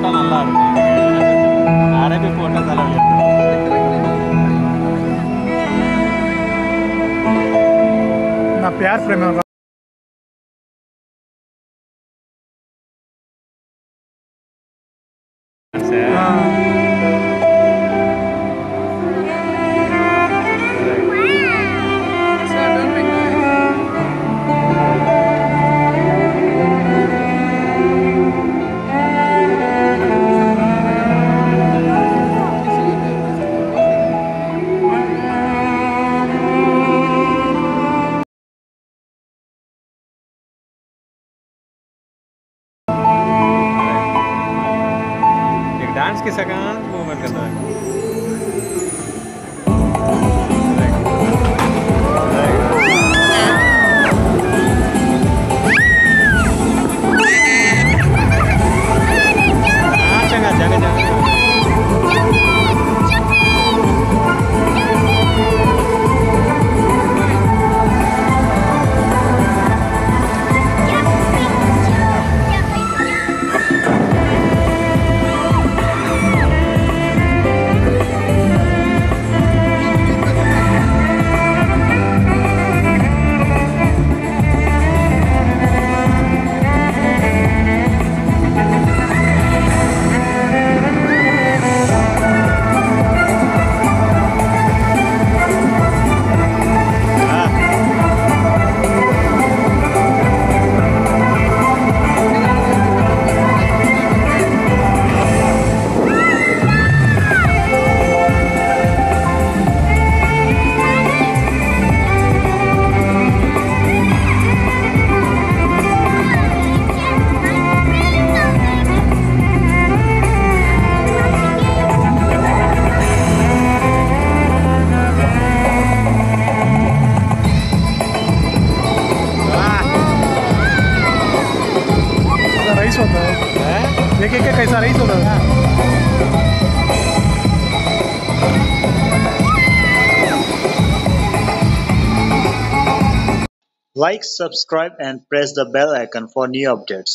போட்டால் நல்லா இருக்கும் அரபி போட்டால் தலைவலி நான் प्यार प्रेम சார் डांस के सकान मूवमेंट करता है रईस होता है एक एक कैसा रईस होता है Like, subscribe and press the bell icon for new updates.